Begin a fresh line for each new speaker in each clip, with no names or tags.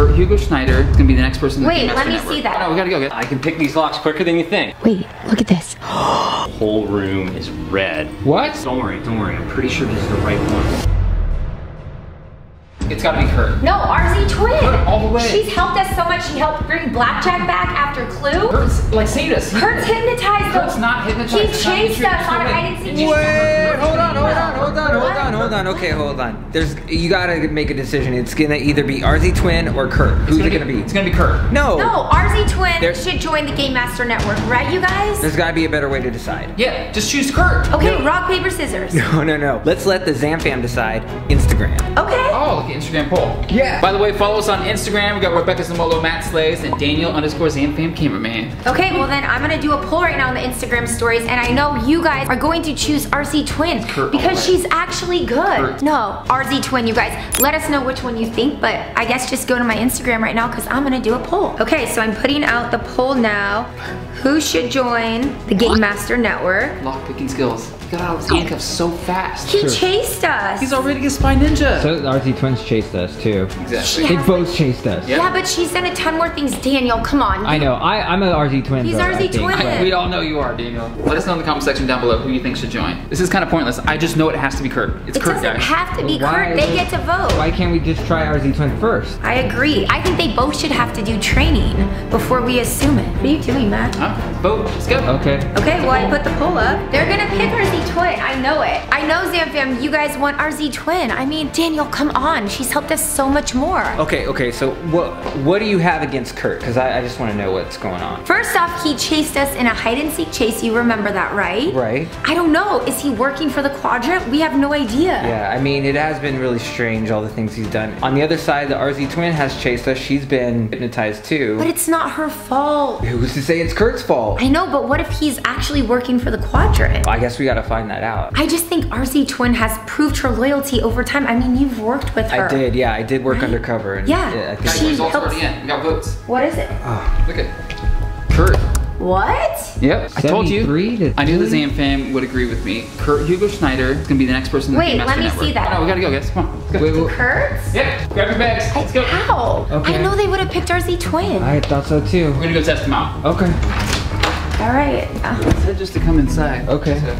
Kurt Hugo Schneider is gonna be the next person.
Wait, let me
Network.
see that.
Oh, no, we gotta go. Get.
I can pick these locks quicker than you think.
Wait, look at this.
Whole room is red.
What?
Don't worry, don't worry. I'm pretty sure this is the right one.
It's gotta be Kurt.
No, RZ Twin.
All the way.
She's helped us so much. She helped bring Blackjack back after Clue.
Kurt's like saved us.
Kurt's hypnotized
Kurt's not hypnotized.
He chased us on a hide and seek.
Wait, hold on, hold on, hold on, hold on, hold on. Okay, hold on. There's you gotta make a decision. It's gonna either be RZ Twin or Kurt. Who's it gonna be?
It's gonna be Kurt.
No.
No, RZ Twin
There-
should join the Game Master Network, right, you guys?
There's gotta be a better way to decide.
Yeah, just choose Kurt.
Okay, rock, paper, scissors.
No, no, no. Let's let the Zamfam decide. Instagram.
Okay.
Oh, look at Instagram poll.
Yeah.
By the way, follow us on Instagram. We got Rebecca Zamolo, Matt Slays, and Daniel underscore Zamfam cameraman.
Okay, well then I'm gonna do a poll right now on the Instagram stories, and I know you guys are going to choose RZ Twin
Kurt
because she's actually good.
Kurt.
No, RZ Twin, you guys. Let us know which one you think, but I guess just go to my Instagram right now because I'm gonna do a poll. Okay, so I'm putting out the poll now. Who should join the Game Master Network?
Lock picking skills. He got out of his handcuffs so fast.
He chased us.
He's already a spy ninja.
So the RZ twins chased us too.
exactly.
They both chased us.
Yeah.
yeah, but she's done a ton more things. Daniel, come on.
I know. I, I'm an RZ twin.
He's
vote,
RZ twin.
but-
We all know you are, Daniel. Let us know in the comment section down below who you think should join. This is kind of pointless. I just know it has to be Kurt. It's
it
Kurt,
doesn't
guys.
have to be
Why-
Kurt. They get to vote.
Why can't we just try RZ twin first?
I agree. I think they both should have to do training before we assume it. What are you doing, Matt?
Huh? Vote. Let's go.
Okay.
Okay, well I put the poll up. They're gonna pick RZ Twin. I know it. I know Zamfam, you guys want RZ Twin. I mean, Daniel, come on. She's helped us so much more.
Okay, okay. So what what do you have against Kurt? Because I, I just want to know what's going on.
First off, he chased us in a hide and seek chase. You remember that, right?
Right.
I don't know. Is he working for the quadrant? We have no idea.
Yeah, I mean, it has been really strange, all the things he's done. On the other side, the RZ twin has chased us. She's been hypnotized too.
But it's not her fault.
Who's to say it's Kurt's fault?
I know, but what if he's actually working for the quadrant?
I guess we gotta find that out.
I just think RZ Twin has proved her loyalty over time. I mean, you've worked with her.
I did, yeah, I did work
Right?
undercover. And
Yeah.
I think
She
the results are
helps-
already in. We got votes.
What is it?
Look at Kurt.
What?
Yep. I told you.
to
I knew the
30?
Zam fam would agree with me. Kurt Hugo Schneider is gonna be the next person. in the
Wait, let me
Network.
see that.
Oh, no, we gotta go, guys. Come on. Let's go.
Wait, wait,
Kurt?
Yeah. Grab your bags. Let's go.
How?
Okay.
I know they would have picked RZ Twin.
I thought so too.
We're gonna go test them out.
Okay.
All right. Uh,
Said just to come inside.
Okay.
So-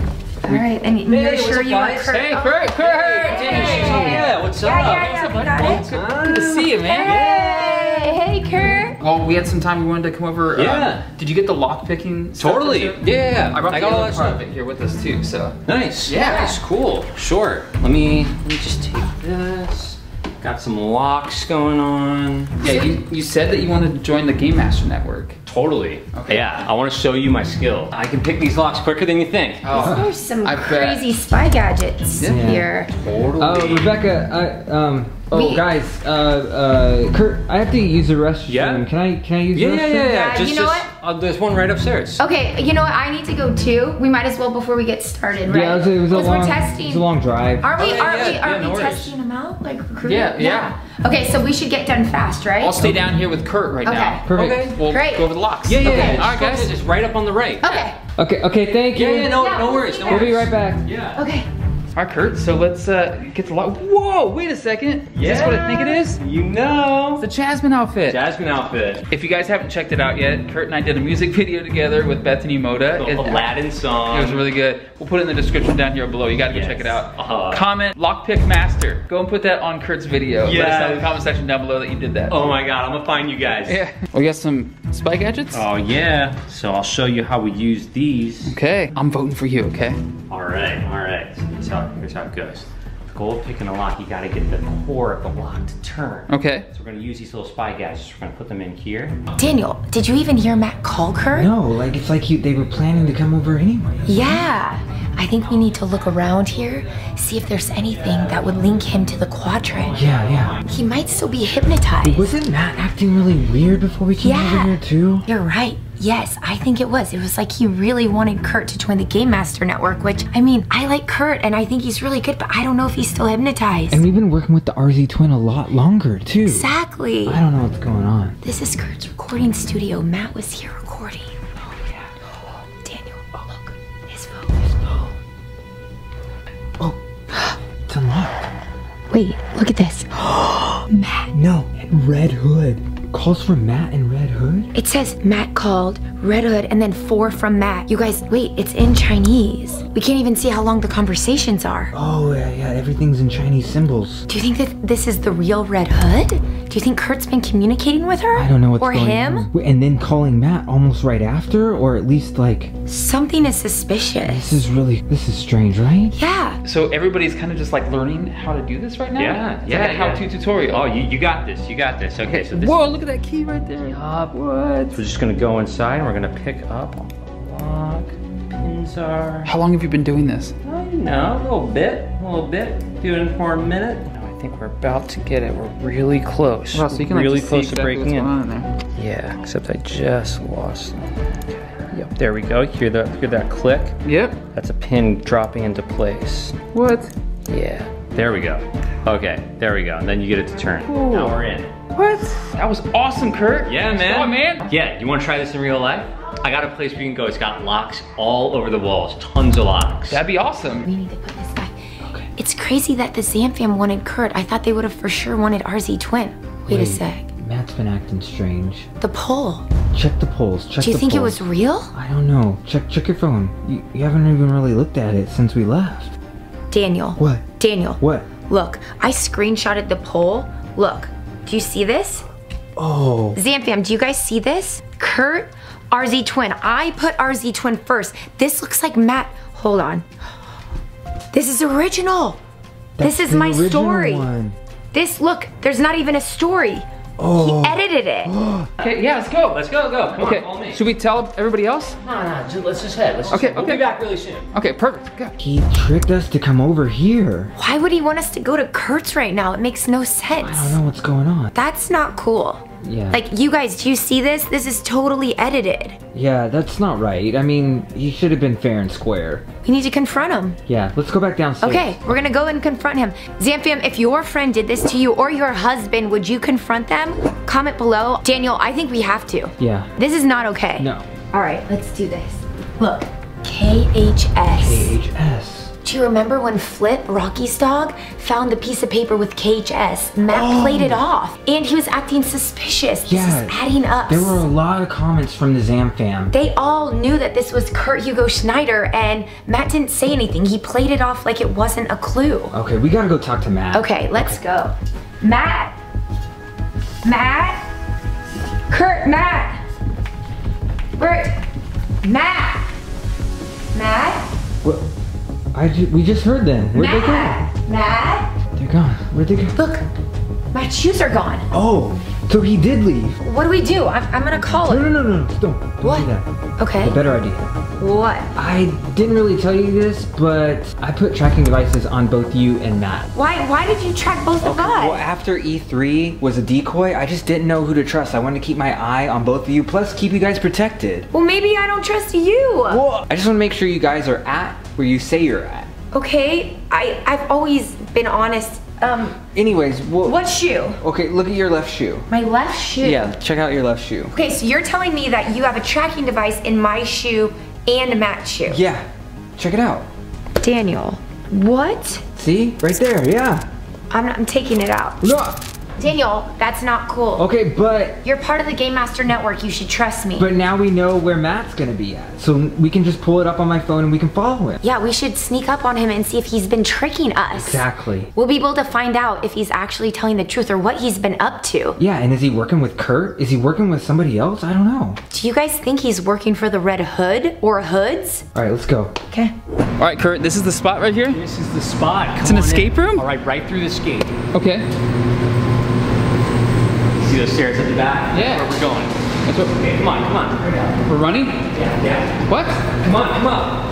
all right. And you're sure you want Kurt?
Hey,
Oh.
Kurt, Kurt.
Yeah, what's
Yeah,
up?
yeah, yeah, we got it.
Good to see you, man.
Hey, hey, Kurt.
Well, we had some time. We wanted to come over. um,
Yeah.
did you get the lock picking?
Totally.
stuff?
Yeah,
I brought
I
the
got all
other
that
part
stuff.
of it here with us too. So.
Nice.
Yeah.
Nice. Cool. Sure. Let me let me just take this. Got some locks going on.
Yeah, you, you said that you wanted to join the Game Master Network.
Totally.
Okay.
Yeah, I want to show you my skill. I can pick these locks quicker than you think.
Oh.
There's some
I bet.
crazy spy gadgets
Yeah.
here.
Totally.
Oh, Rebecca. I, um. Oh,
We-
guys. Uh, uh, Kurt. I have to use the restroom.
Yeah?
Can I? Can I use
yeah,
the
yeah,
restroom?
yeah, yeah.
Yeah,
Just,
you know
just, uh, there's one right upstairs.
Okay, you know what? I need to go too. We might as well before we get started, right?
Yeah, it was, it was a long.
we're
It
testing.
was a long drive.
Aren't we?
Yeah,
aren't
yeah,
we?
yeah,
Aren't
no
we
worries.
testing them out? Like recruiting?
Yeah, yeah.
Okay, so we should get done fast, right?
I'll stay down here with Kurt right
Okay.
now.
Perfect.
Okay.
We'll
Great.
go over the locks.
Yeah, yeah,
Okay.
yeah.
All right, guys.
it's right up on the right.
Okay.
Okay. Okay. Thank you.
Yeah, yeah, no,
Yeah,
no worries. No
you
We'll be right back.
Yeah.
Okay.
All right, Kurt. So let's uh, get the lock. Whoa! Wait a second. Yeah. Is this what I think it is?
You know.
The Jasmine outfit.
Jasmine outfit.
If you guys haven't checked it out yet, Kurt and I did a music video together with Bethany Moda.
The
It-
Aladdin song.
It was really good. We'll put it in the description down here below. You gotta go
Yes.
check it out.
Uh-huh.
Comment lockpick master. Go and put that on Kurt's video. Let us know in the comment section down below that you did that.
Oh my god, I'm gonna find you guys.
Yeah. We got some spy gadgets.
Oh yeah. So I'll show you how we use these.
Okay. I'm voting for you. Okay.
All right, all right. So here's how, here's how it goes. The goal of picking a lock, you gotta get the core of the lock to turn.
Okay.
So we're gonna use these little spy gadgets. We're gonna put them in here.
Daniel, did you even hear Matt call Kurt?
No, like it's like he, they were planning to come over anyway.
Yeah. I think we need to look around here, see if there's anything that would link him to the quadrant.
Yeah, yeah.
He might still be hypnotized.
Wasn't Matt acting really weird before we came
Yeah.
over here too?
You're right. Yes, I think it was. It was like he really wanted Kurt to join the Game Master Network, which, I mean, I like Kurt and I think he's really good, but I don't know if he's still hypnotized.
And we've been working with the RZ twin a lot longer too.
exactly.
I don't know what's going on.
This is Kurt's recording studio. Matt was here recording. Oh, yeah. Daniel, oh, look. His phone. His phone.
Oh, it's unlocked.
Wait, look at this. Matt.
No, Red Hood. Calls for Matt and
It says Matt called, Red Hood, and then four from Matt. You guys, wait, it's in Chinese. We can't even see how long the conversations are.
Oh, yeah, yeah, everything's in Chinese symbols.
Do you think that this is the real Red Hood? Do you think Kurt's been communicating with her?
I don't know what's
Or
going
him?
on. Wait, And then calling Matt almost right after, or at least like,
Something is suspicious.
this is really, this is strange, right?
Yeah.
So everybody's kind of just like learning how to do this right now?
Yeah,
It's
yeah,
like a
yeah.
how-to tutorial.
Oh, you, you got this. You got this. Okay, so this.
Whoa, look at that key right there.
Yup. What? We're just gonna go inside and we're gonna pick up on lock. Pins are.
How long have you been doing this?
I know, a little bit, a little bit. Doing it for a minute. No, I think we're about to get it. We're really close.
Well, so you can like,
really
just
close
see
to
exactly
breaking in.
going on in there.
Yeah, except I just lost Yep, there we go. Hear that? Hear that click?
Yep.
That's a pin dropping into place.
What?
Yeah. There we go. Okay, there we go. And then you get it to turn. Now we're in.
What? That was awesome, Kurt.
Yeah, man.
Man.
Yeah, you want to try this in real life? I got a place where you can go. It's got locks all over the walls. Tons of locks.
That'd be awesome.
We need to put this guy. Okay. It's crazy that the Zamfam wanted Kurt. I thought they would have for sure wanted RZ Twin. Wait, a sec.
Matt's been acting strange.
The poll.
Check the polls. Check the polls.
Do you
the
think it was real?
I don't know. Check check your phone. You, you haven't even really looked at it since we left.
Daniel.
What?
Daniel.
What?
Look, I screenshotted the poll. Look, do you see this?
Oh,
Zamfam, do you guys see this? Kurt, RZ Twin. I put RZ Twin first. This looks like Matt. Hold on. This is original.
that's
this is my story.
One.
This, look, there's not even a story.
Oh.
He edited it.
Okay, yeah, let's go.
Let's go, go. Come
Okay,
on, follow me.
should we tell everybody else?
No, no, ju- let's just head. Let's just
Okay,
head. We'll be back really soon.
Okay, perfect. Go.
He tricked us to come over here.
Why would he want us to go to Kurt's right now? It makes no sense.
I don't know what's going on.
That's not cool.
Yeah.
Like, you guys, do you see this? This is totally edited.
Yeah, that's not right. I mean, he should have been fair and square.
We need to confront him.
Yeah, let's go back downstairs.
Okay, we're gonna go and confront him. Zamfam, if your friend did this to you or your husband, would you confront them? Comment below. Daniel, I think we have to.
Yeah.
This is not okay.
No.
All right, let's do this. Look, KHS.
KHS.
Do you remember when Flip, Rocky's dog, found the piece of paper with KHS? Matt
Oh.
played it oh. off, and he was acting suspicious. This is adding up.
There were a lot of comments from the Zam fam.
They all knew that this was Kurt Hugo Schneider, and Matt didn't say anything. He played it off like it wasn't a clue.
Okay, we gotta go talk to Matt.
Okay, let's go. Matt! Matt! Kurt, Matt! Where? Matt! Matt?
What? I ju- we just heard them. Where'd they
Matt! Matt!
go? They're gone. Where'd they go?
Look, Matt's shoes are gone.
Oh, so he did leave.
What do we do? I'm, I'm gonna call
No,
him.
no, no, no, don't. Don't
What?
do that.
Okay.
A better idea.
What?
I didn't really tell you this, but I put tracking devices on both you and Matt.
Why why did you track both of us?
Well, after E3 was a decoy, I just didn't know who to trust. I wanted to keep my eye on both of you, plus keep you guys protected.
Well, maybe I don't trust you.
Well, I just want to make sure you guys are at where you say you're at.
Okay, I, I've always been honest. Um,
Anyways, well,
what shoe?
Okay, look at your left shoe.
My left shoe.
Yeah, check out your left shoe.
Okay, so you're telling me that you have a tracking device in my shoe and Matt's shoe.
Yeah, check it out.
Daniel, what?
See? Right there, yeah.
I'm, not, I'm taking it out.
No.
Daniel, that's not cool.
Okay, but
You're part of the Game Master Network. You should trust me.
but now we know where Matt's gonna be at. So we can just pull it up on my phone and we can follow him.
yeah, we should sneak up on him and see if he's been tricking us.
Exactly.
We'll be able to find out if he's actually telling the truth or what he's been up to.
Yeah, and is he working with Kurt? Is he working with somebody else? I don't know.
Do you guys think he's working for the Red Hood or Hoods?
All right, let's go.
Okay.
All right, Kurt, this is the spot right here.
This is the spot.
It's an escape room?
All right, right through this gate.
Okay.
See those stairs at the back?
Yeah.
Where we're going.
That's what,
Okay, come on, come on.
We're running?
Yeah, yeah.
What?
Come on, come on.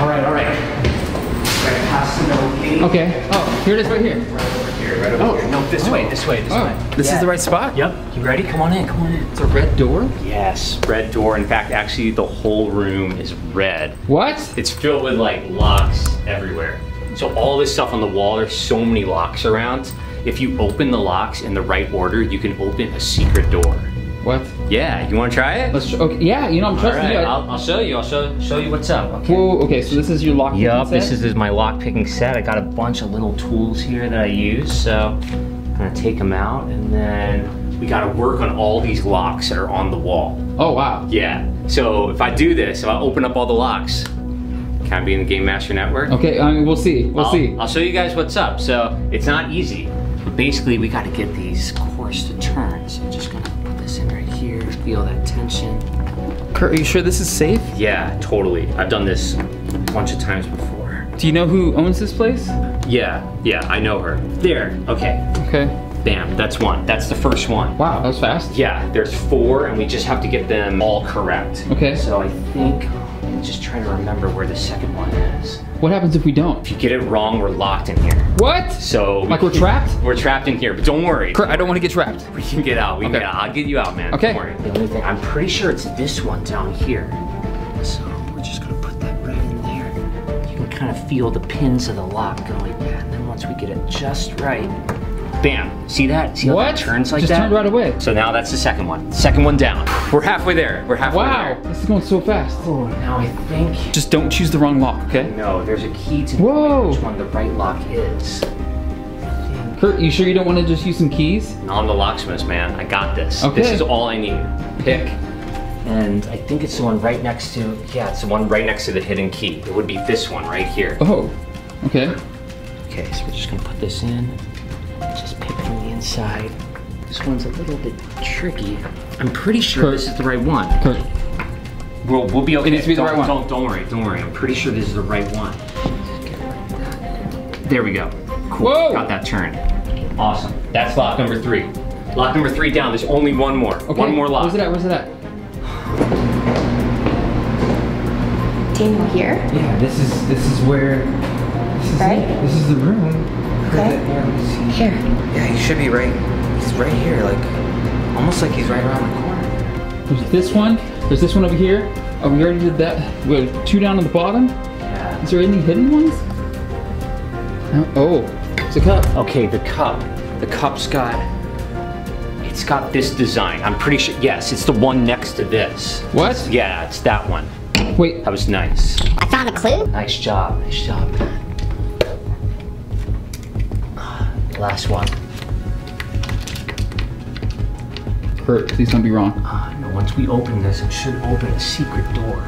All right, all right. Right past the no.
Okay. Oh, here it is right here.
Over here, right over
Oh.
here. No, this oh. way, this way, this
Oh,
way.
this is the right spot?
Yep. You ready? Come on in, come on in.
It's a red door?
Yes, red door. In fact, actually, the whole room is red.
What?
It's filled with like locks everywhere. So all this stuff on the wall, there's so many locks around. If you open the locks in the right order, you can open a secret door.
What?
Yeah, you want to try it?
Let's, okay, yeah, you know, I'm trusting
right,
you. I-
I'll, I'll show you. I'll show show you what's up. Okay.
Whoa, okay, so this is your lock
Yup, this
set?
is my lock picking set. I got a bunch of little tools here that I use. So I'm Gonna take them out, and then we gotta work on all these locks that are on the wall.
Oh wow.
Yeah. So if I do this, if I open up all the locks, can I be in the Game Master Network?
Okay, I mean, we'll see. We'll
I'll,
see.
I'll show you guys what's up. So it's not easy. But basically, we got to get these cores to turn. So I'm just gonna put this in right here. Feel that tension.
Kurt, are you sure this is safe?
Yeah, totally. I've done this a bunch of times before.
Do you know who owns this place?
Yeah, yeah, I know her. There. Okay.
Okay.
Bam. That's one. That's the first one.
Wow, that was fast.
Yeah, there's four, and we just have to get them all correct.
Okay.
So I think I'm just trying to remember where the second one is.
What happens if we don't?
If you get it wrong, we're locked in here.
What?
So
Like we're trapped?
We're trapped in here, but don't worry.
I don't want to get trapped.
We can get out. We can
Okay.
get out. I'll get you out, man.
Okay.
Don't worry. The only thing I'm pretty sure it's this one down here. So we're just gonna put that right in there. You can kind of feel the pins of the lock going. Yeah, and then once we get it just right, bam. See that? See how
What?
that turns like
Just
that?
Just turned right away.
So now that's the second one. Second one down. We're halfway there. We're halfway
Wow,
there.
this is going so fast.
Oh, now I think.
Just don't choose the wrong lock, okay?
No, there's a key to
Whoa.
which one the right lock is.
Kurt, you sure you don't want to just use some keys?
I'm the locksmith, man. I got this.
Okay.
This is all I need. Pick. And I think it's the one right next to, yeah, it's the one right next to the hidden key. It would be this one right here.
Oh, okay.
Okay, so we're just gonna put this in. Just from the inside. This one's a little bit tricky. I'm pretty sure
Kurt.
this is the right one.
Kurt,
We'll, we'll be okay.
It needs to be the
Don't-
right one.
Don't, don't worry, don't worry. I'm pretty sure this is the right one. There we go. Cool.
Whoa.
Got that turn. Awesome. That's lock number three. Lock number three down. There's only one more.
okay.
One more lock.
Where's it at? Where's it at?
Daniel here.
Yeah, this is this is where this is
Right?
it. This is the room.
Okay.
Yeah, let me see.
Here.
Yeah, he should be right. He's right here, like almost like he's right around the corner.
There's this one. There's this one over here. Oh, we already did that. We have two down on the bottom.
Yeah.
Is there any hidden ones? No. Oh, it's a cup.
Okay, the cup. The cup's got. It's got this design. I'm pretty sure. Yes, it's the one next to this.
What?
Yeah, it's that one.
Wait.
That was nice.
I found a clue.
Nice job. Nice job. Last one.
Kurt, please don't be wrong.
Uh, no, once we open this, it should open a secret door.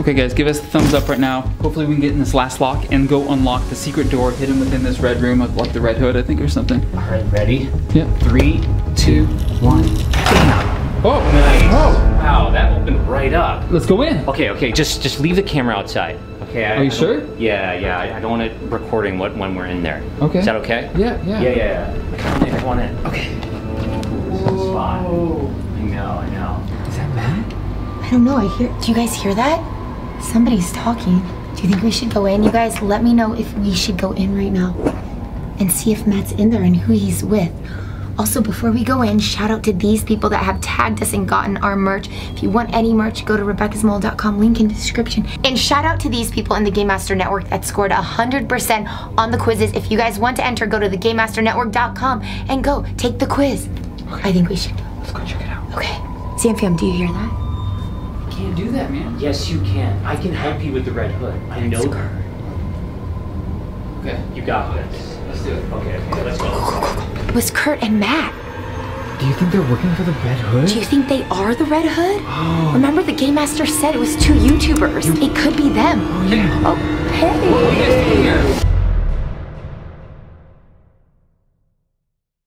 Okay, guys, give us a thumbs up right now. Hopefully, we can get in this last lock and go unlock the secret door hidden within this red room of like the red hood, I think, or something.
All right, ready?
Yep.
Three, two, one. Bam!
Oh,
Nice. Wow, that opened right up.
Let's go in.
Okay, okay, just just leave the camera outside. Okay. I,
Are you
I
sure?
Yeah, yeah. I, I don't want it recording what when we're in there.
Okay.
Is that okay?
Yeah, yeah.
Yeah, yeah, yeah. Come in, come on in. Okay. This is spot. I know, I know.
Is that Matt?
I don't know. I hear. Do you guys hear that? Somebody's talking. Do you think we should go in? You guys, let me know if we should go in right now and see if Matt's in there and who he's with. Also, before we go in, shout out to these people that have tagged us and gotten our merch. If you want any merch, go to Rebecca'sMall.com, link in the description. And shout out to these people in the Game Master Network that scored 100% on the quizzes. If you guys want to enter, go to thegamemasternetwork.com and go take the quiz. I think we should.
Let's go check it out.
Okay. Zamfam, do you hear that?
I Can't do that, man.
Yes, you can. I can help you with the red hood. I know her.
Okay.
You got this.
Let's do it.
Okay, okay, let's go.
It was Kurt and Matt.
Do you think they're working for the Red Hood?
Do you think they are the Red Hood? Oh. Remember the Game Master said it was two YouTubers. It could be them.
Oh yeah.
Oh, hey.
Oh,